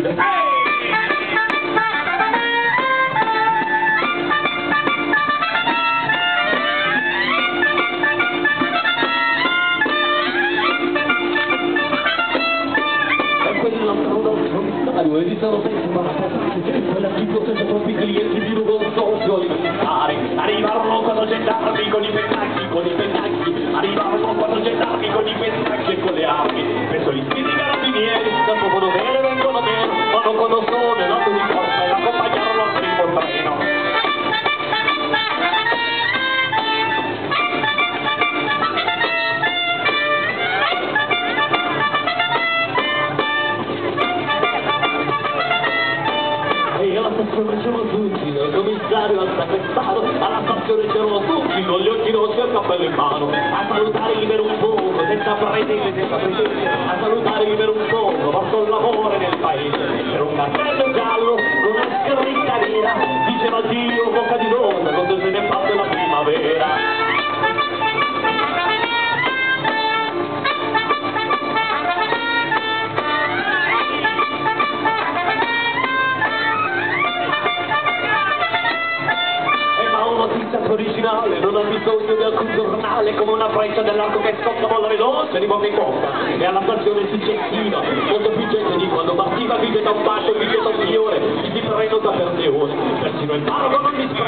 ride. E quell'altro documentario e di sono pessima la quella tipo senza troppi clienti di lungo socio alimentare arrivarono quattro gendarmi con i pennacchi con i pennacchi arrivarono quattro gendarmi con i pennacchi e con le armi presso gli spiriti carabinieri ma conoscono l'atto di forza e accompagnarono al primo treno E alla stazione c'erano tutti, dal commissario al sacrestano, alla stazione c'erano tutti, con gli occhi rossi e il cappello in mano, a salutare libero un poco, senza pretese, senza pretese, a salutare libero un poco, verso il lavoro nel paese. Cappello giallo, con una scritta nera, diceva Dio, bocca di rosa, quando se ne fatto la primavera. E ma un notizia originale non ha bisogno di alcun giornale come una freccia dell'arco che scotta vola veloce di bocca in bocca e alla stazione successiva molto più gente di quando partiva vigetta un vai no tapete de rosto, pertinho. Ah, vamos